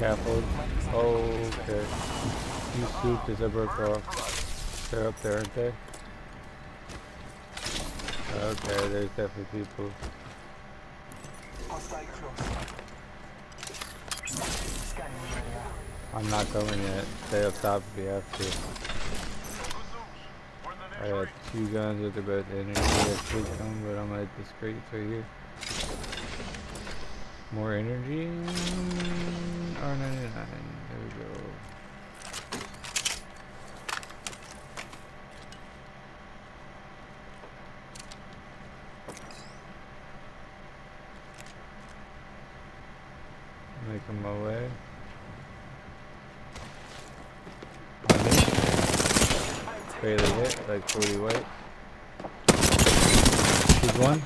Oh, okay. As I broke off. They're up there, aren't they? Okay, there's definitely people. I'm not coming yet. Stay up top if you have to. I got two guns with about the energy that should but I'm at this crate right here. More energy. R99. There we go. Making my way. Barely hit, like 40 white. He's one.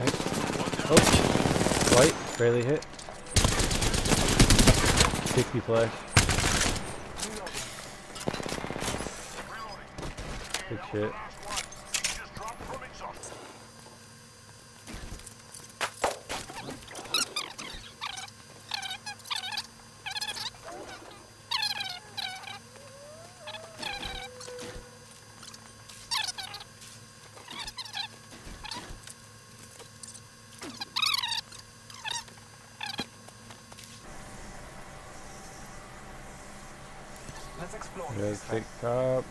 Nice. Oh, white, barely hit. 60 flash. Good shit. This take top.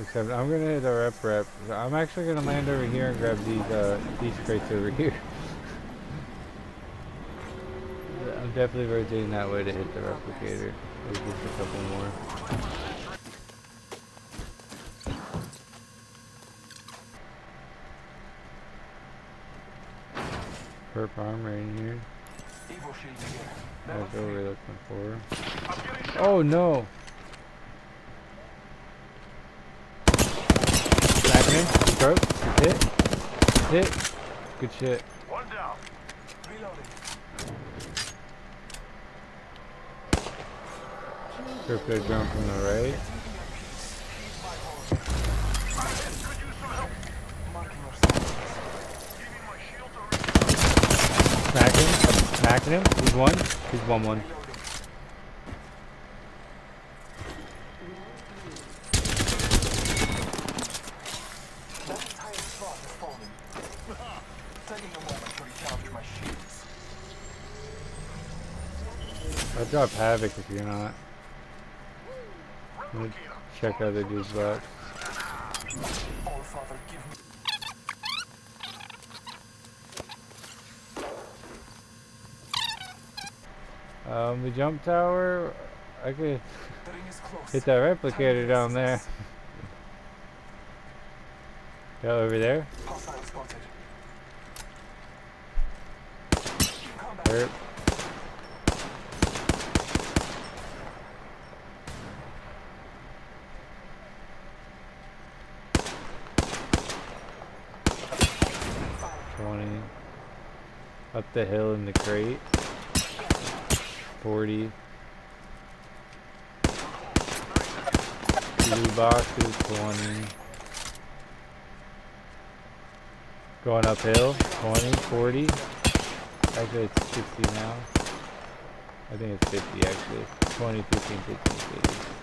Except I'm gonna hit a rep rep. I'm actually gonna land over here and grab these uh these crates over here. I'm definitely rotating that way to hit the replicator. There's just a couple more. Perp in here. Evo shield here. That's what we're looking for. Oh no! Him. He broke. Hit. Hit. Good shit. One down. Reloading. Perp good from the right. Marking our surroundings. Giving my shield to Smacking. Smacking him. He's one. He's one one. Reloading. That entire squad is falling. Taking a moment to recharge my shields. I'll drop Havoc if you're not. Let me check other dude's box. All Father, give me. Um, the jump tower, I could The ring is close. hit that replicator down there. Go over there. Hostile Up the hill in the crate. Forty. Blue boxes, twenty. Going uphill, 20, 40. Actually, it's 60 now. I think it's 50 actually. 20, 15, 15, 50.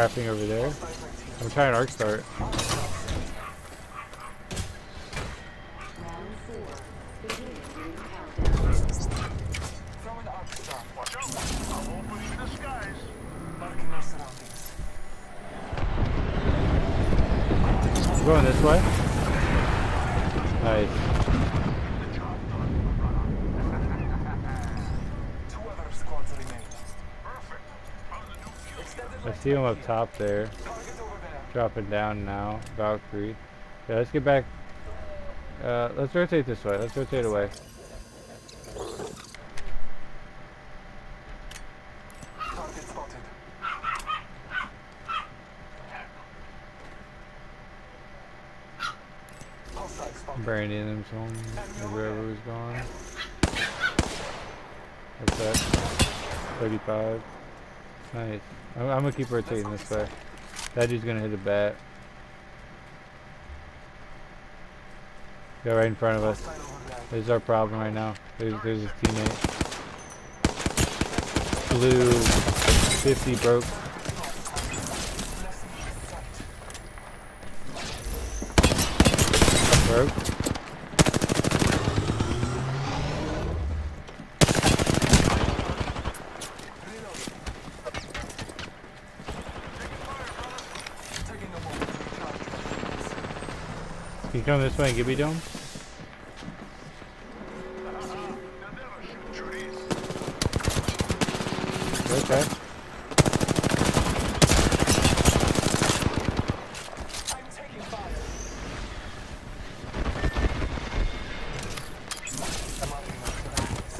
Crafting over there. I'm trying arc star. Going this way. Nice. Two other squads remain. Perfect. Found the new kill. Extended I see him up top there. Dropping down now. Valkyrie. Yeah, let's get back. Uh, let's rotate this way. Let's rotate away. Brandon them's home, or wherever was gone. What's that? 35. Nice. I'm, I'm gonna keep rotating this way. That dude's gonna hit a bat. Go right in front of us. There's our problem right now. There's, there's his teammate. Blue 50 broke. Broke. Can you come this way and give me dome? They'll never shoot through these. Okay. I'm taking fire. I'm out of grenades.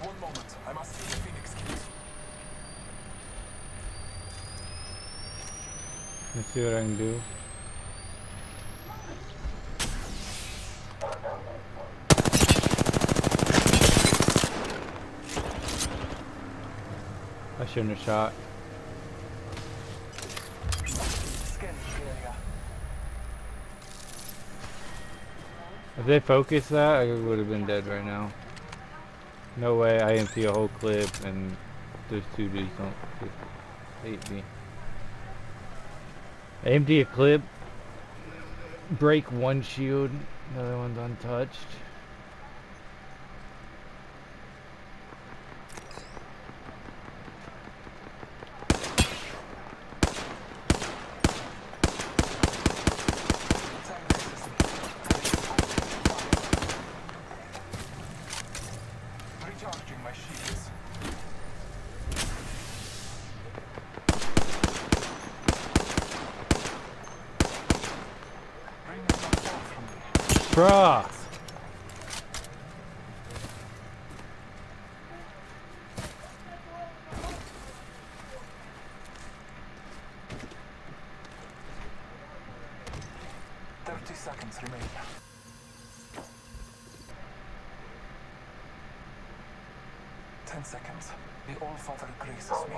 One moment. I must see the Phoenix kit. Let's see what I can do. I shouldn't have shot. If they focused that, I would have been dead right now. No way I empty a whole clip and those two dudes don't hate me. Empty a clip, break one shield, Another one's untouched. Recharging my shields. Bring it not far from me. Bruh! Thirty seconds remain. Ten seconds. The All Father graces me.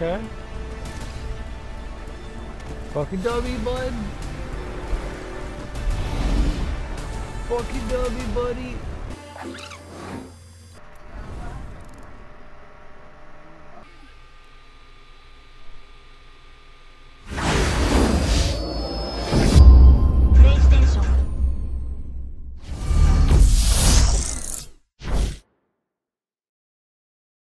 Okay. Fucking W, bud. Fucking W, buddy.